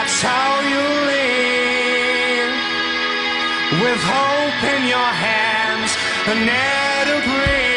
That's how you live with hope in your hands and air to breathe.